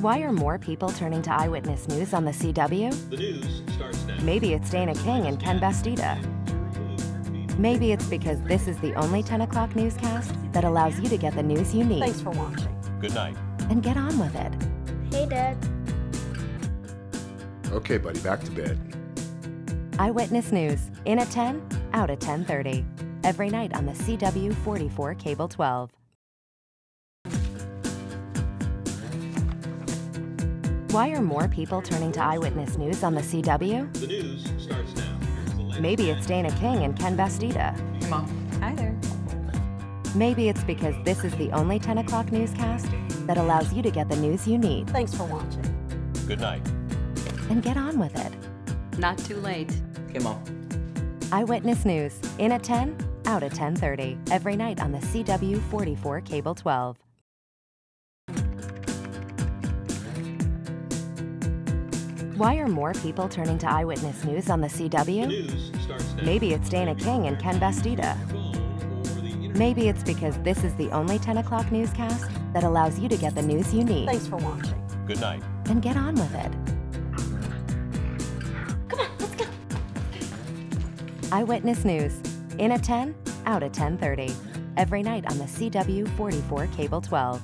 Why are more people turning to Eyewitness News on the CW? The news starts now. Maybe it's Dana King and Ken Bastida. Maybe it's because this is the only 10 o'clock newscast that allows you to get the news you need Thanks for watching. Good night. and get on with it. Hey, Dad. Okay, buddy, back to bed. Eyewitness News, in at 10, out at 10:30. Every night on the CW 44 Cable 12. Why are more people turning to Eyewitness News on the CW? The news starts now. Here's the latest Maybe it's Dana King and Ken Bastida. Hey, Mom. Hi there. Maybe it's because this is the only 10 o'clock newscast that allows you to get the news you need Thanks for watching. Good night. and get on with it. Not too late. Okay, Mom. Eyewitness News, in at 10, out at 10:30. Every night on the CW 44 Cable 12. Why are more people turning to Eyewitness News on the The CW? news. Maybe it's Dana King and Ken Bastida. Phone or the internet. Maybe it's because this is the only 10 o'clock newscast that allows you to get the news you need Thanks for watching. Good night. and get on with it. Come on, let's go. Eyewitness News, in at 10, out at 10:30. Every night on the CW 44 Cable 12.